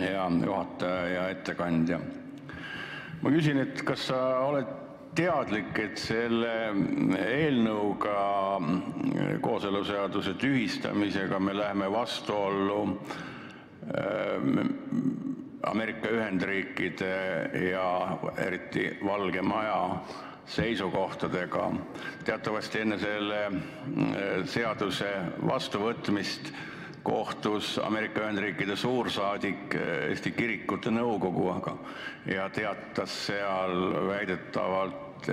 Hea juhataja ja ettekandja! Ma küsin, kas sa oled teadlik, et selle eelnõuga, kooseluseaduse tühistamisega, me läheme vastuollu Ameerika Ühendriikide ja eriti Valge Maja seisukohtadega. Teatavasti enne selle seaduse vastuvõtmist kohtus Ameerika Ühendriikide suursaadik Eesti Kirikute Nõukoguga ja teatas seal väidetavalt,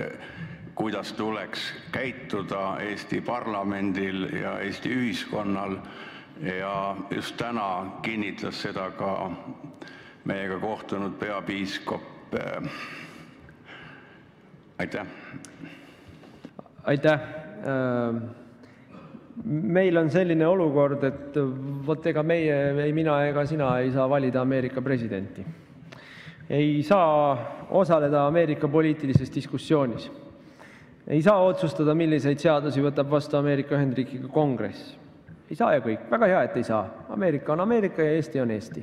kuidas tuleks käituda Eesti parlamendil ja Eesti ühiskonnal. Ja just täna kinnitas seda ka meiega kohtunud peapiiskop. Aitäh! Meil on selline olukord, et vot ega meie, ei mina ega sina ei saa valida Ameerika presidenti. Ei saa osaleda Ameerika poliitilises diskussioonis. Ei saa otsustada, milliseid seadusi võtab vastu Ameerika Ühendriikide Kongress. Ei saa ja kõik. Väga hea, et ei saa. Ameerika on Ameerika ja Eesti on Eesti.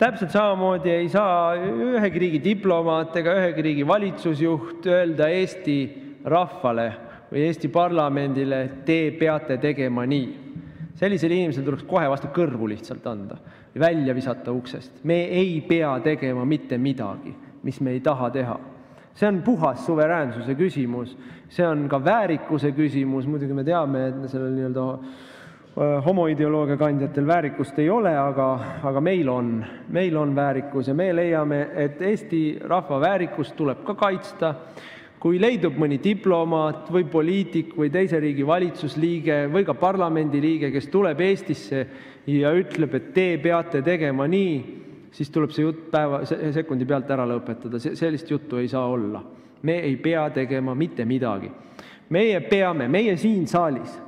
Täpselt samamoodi ei saa ühegi riigi diplomaat ega ühegi riigi valitsusjuht öelda Eesti rahvale või Eesti parlamendile, te peate tegema nii. Sellisele inimesele tuleks kohe vastu kõrvu lihtsalt anda, välja visata uksest. Me ei pea tegema mitte midagi, mis me ei taha teha. See on puhas suveräänsuse küsimus, see on ka väärikuse küsimus. Muidugi me teame, et sellel nii-öelda homoideoloogia kandjatel väärikust ei ole, aga, aga meil on, meil on väärikus ja me leiame, et Eesti rahva väärikust tuleb ka kaitsta. Kui leidub mõni diplomaat või poliitik või teise riigi valitsusliige või ka parlamendiliige, kes tuleb Eestisse ja ütleb, et te peate tegema nii, siis tuleb see jutt sekundi pealt ära lõpetada. Sellist juttu ei saa olla. Me ei pea tegema mitte midagi. Meie peame, meie siin saalis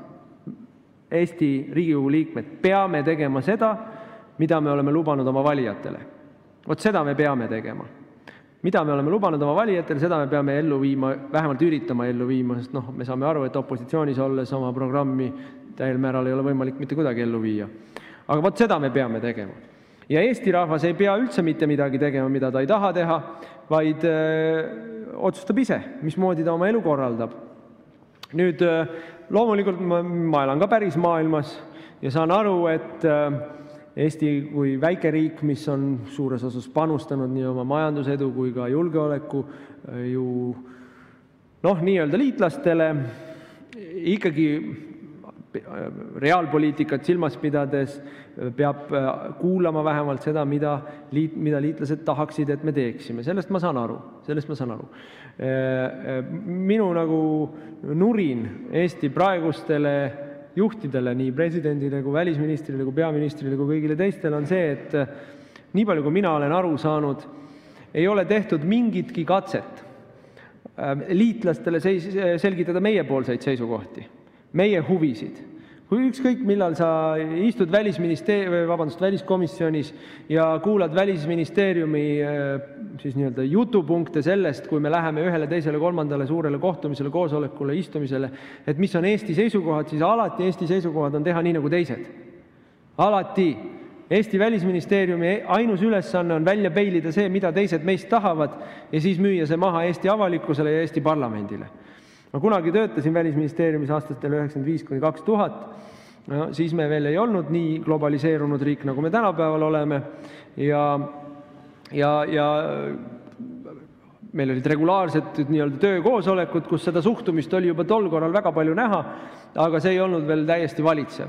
Eesti Riigikogu liikmed peame tegema seda, mida me oleme lubanud oma valijatele. Vot seda me peame tegema. Mida me oleme lubanud oma valijatele, seda me peame ellu viima, vähemalt üritama ellu viima, sest noh, me saame aru, et opositsioonis olles oma programmi täiel määral ei ole võimalik mitte kuidagi ellu viia. aga vot seda me peame tegema. ja Eesti rahvas ei pea üldse mitte midagi tegema, mida ta ei taha teha, vaid öö, otsustab ise, mismoodi ta oma elu korraldab. nüüd öö, loomulikult ma, ma elan ka päris maailmas ja saan aru, et Eesti kui väikeriik, mis on suures osas panustanud nii oma majandusedu kui ka julgeoleku ju noh, nii-öelda liitlastele, ikkagi reaalpoliitikat silmas pidades peab kuulama vähemalt seda, mida liitlased tahaksid, et me teeksime. Sellest ma saan aru, sellest ma saan aru. Minu nagu nurin Eesti praegustele juhtidele, nii presidendile kui välisministrile kui peaministrile kui kõigile teistele on see, et nii palju, kui mina olen aru saanud, ei ole tehtud mingitki katset liitlastele seis, selgitada meiepoolseid seisukohti, meie huvisid kui ükskõik millal sa istud väliskomisjonis ja kuulad Välisministeeriumi siis nii-öelda jutupunkte sellest, kui me läheme ühele, teisele, kolmandale suurele kohtumisele, koosolekule, istumisele, et mis on Eesti seisukohad, siis alati Eesti seisukohad on teha nii nagu teised. alati. Eesti Välisministeeriumi ainus ülesanne on välja peilida see, mida teised meist tahavad ja siis müüa see maha Eesti avalikkusele ja Eesti parlamendile ma kunagi töötasin Välisministeeriumis aastatel 1995 kuni 2000. No, siis me veel ei olnud nii globaliseerunud riik, nagu me tänapäeval oleme. meil olid regulaarsed töökoosolekud, kus seda suhtumist oli juba tol korral väga palju näha, aga see ei olnud veel täiesti valitsev.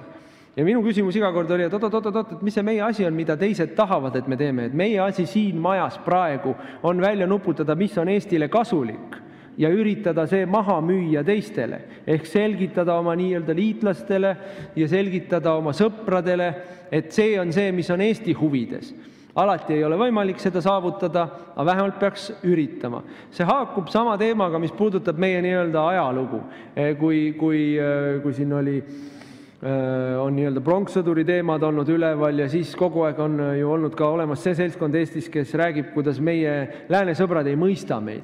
ja minu küsimus iga kord oli, et oot-oot-oot, mis see meie asi on, mida teised tahavad, et me teeme, meie asi siin majas praegu on välja nuputada, mis on Eestile kasulik ja üritada see maha müüa teistele ehk selgitada oma nii-öelda liitlastele ja selgitada oma sõpradele, et see on see, mis on Eesti huvides. alati ei ole võimalik seda saavutada, aga vähemalt peaks üritama. see haakub sama teemaga, mis puudutab meie nii-öelda ajalugu. kui, kui, kui siin oli on nii-öelda pronkssõduri teemad olnud üleval ja siis kogu aeg on ju olnud ka olemas see seltskond Eestis, kes räägib, kuidas meie lääne sõbrad ei mõista meid.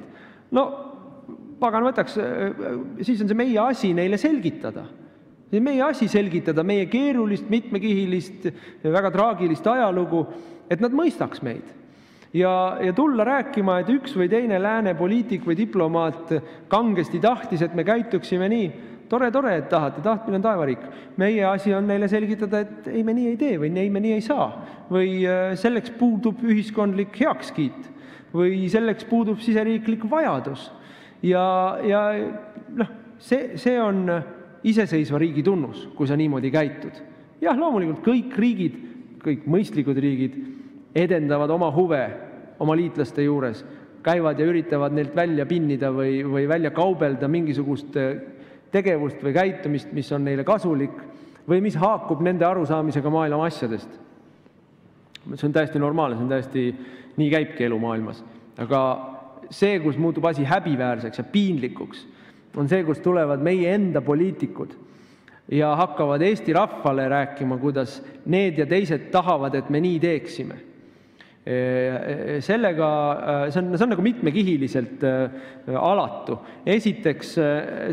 no pagan võtaks, siis on see meie asi neile selgitada. see on meie asi selgitada meie keerulist, mitmekihilist, väga traagilist ajalugu, et nad mõistaks meid. ja, ja tulla rääkima, et üks või teine lääne poliitik või diplomaat kangesti tahtis, et me käituksime nii tore, tore, et tahate, tahtmine on taevariik. meie asi on neile selgitada, et ei, me nii ei tee või ei, me nii ei saa või selleks puudub ühiskondlik heakskiit või selleks puudub siseriiklik vajadus. Noh, see, on iseseisva riigi tunnus, kui sa niimoodi käitud. jah, loomulikult kõik riigid, kõik mõistlikud riigid edendavad oma huve oma liitlaste juures, käivad ja üritavad neilt välja pinnida või, välja kaubelda mingisugust tegevust või käitumist, mis on neile kasulik või mis haakub nende arusaamisega maailma asjadest. see on täiesti normaalne, nii käibki elu maailmas. aga see, kus muutub asi häbiväärseks ja piinlikuks, on see, kus tulevad meie enda poliitikud ja hakkavad Eesti rahvale rääkima, kuidas need ja teised tahavad, et me nii teeksime. sellega, see on, see on nagu mitmekihiliselt alatu. esiteks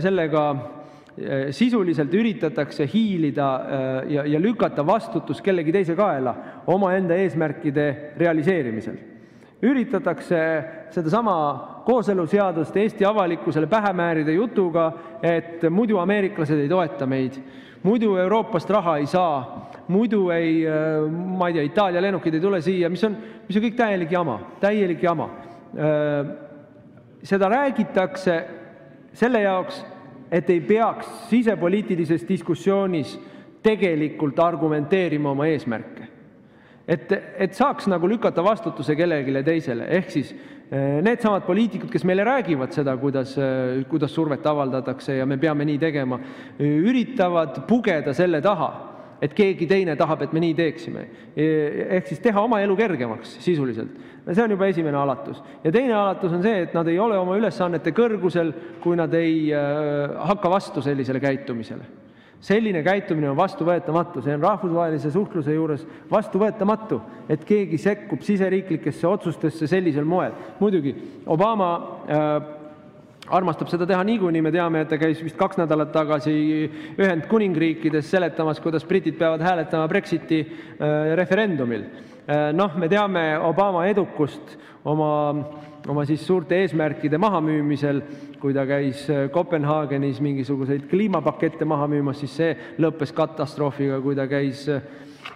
sellega sisuliselt üritatakse hiilida ja, ja lükata vastutus kellegi teise kaela omaenda eesmärkide realiseerimisel. Üritatakse sedasama kooseluseadust Eesti avalikkusele pähe määrida jutuga, et muidu ameeriklased ei toeta meid, muidu Euroopast raha ei saa, muidu ei, ma ei tea, Itaalia lennukid ei tule siia, mis on kõik täielik jama, täielik jama. seda räägitakse selle jaoks, et ei peaks sisepoliitilises diskussioonis tegelikult argumenteerima oma eesmärke. Et, saaks nagu lükata vastutuse kellelegi teisele, ehk siis needsamad poliitikud, kes meile räägivad seda, kuidas, kuidas survet avaldatakse ja me peame nii tegema, üritavad pugeda selle taha, et keegi teine tahab, et me nii teeksime. ehk siis teha oma elu kergemaks sisuliselt. see on juba esimene alatus. ja teine alatus on see, et nad ei ole oma ülesannete kõrgusel, kui nad ei hakka vastu sellisele käitumisele. Selline käitumine on vastuvõetamatu, see on rahvusvahelise suhtluse juures vastuvõetamatu, et keegi sekkub siseriiklikesse otsustesse sellisel moel. muidugi Obama äh, armastab seda teha niikuinii, me teame, et ta käis vist kaks nädalat tagasi Ühendkuningriikides seletamas, kuidas britid peavad hääletama Brexiti referendumil. noh, me teame Obama edukust oma, oma suurte eesmärkide mahamüümisel, kui ta käis Kopenhaagenis mingisuguseid kliimapakette maha müümas, siis see lõppes katastroofiga, kui ta käis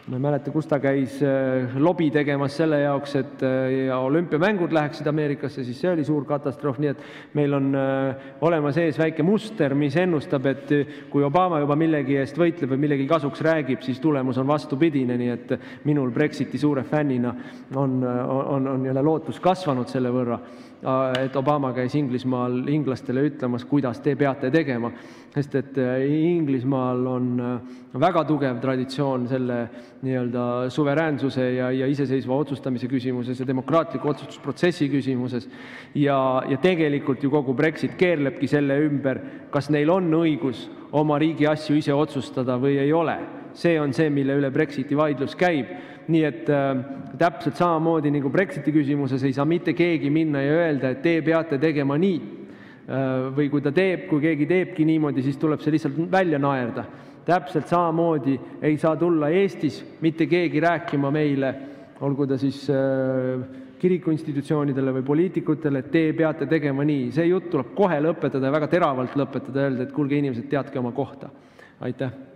ma ei mäleta, kus ta käis lobi tegemas selle jaoks, et olümpiamängud läheksid Ameerikasse, siis see oli suur katastroof, nii et meil on olemas ees väike muster, mis ennustab, et kui Obama juba millegi eest võitleb või millegi kasuks räägib, siis tulemus on vastupidine, nii et minul Brexiti suure fännina on, on, on jälle lootus kasvanud selle võrra, et Obama käis Inglismaal inglastele ütlemas, kuidas te peate tegema, sest et Inglismaal on väga tugev traditsioon selle nii-öelda suveräänsuse ja, ja iseseisva otsustamise küsimuses ja demokraatliku otsustusprotsessi küsimuses. ja, ja tegelikult ju kogu Brexit keerlebki selle ümber, kas neil on õigus oma riigi asju ise otsustada või ei ole. see on see, mille üle Brexiti vaidlus käib. Nii et äh, täpselt samamoodi nagu Brexiti küsimuses ei saa mitte keegi minna ja öelda, et te peate tegema nii või kui ta teeb, kui keegi teebki niimoodi, siis tuleb see lihtsalt välja naerda täpselt samamoodi ei saa tulla Eestis mitte keegi rääkima meile, olgu ta siis kirikuinstitutsioonidele või poliitikutele, et te peate tegema nii. see jutt tuleb kohe lõpetada ja väga teravalt lõpetada, öelda, et kuulge, inimesed, teadke oma kohta. aitäh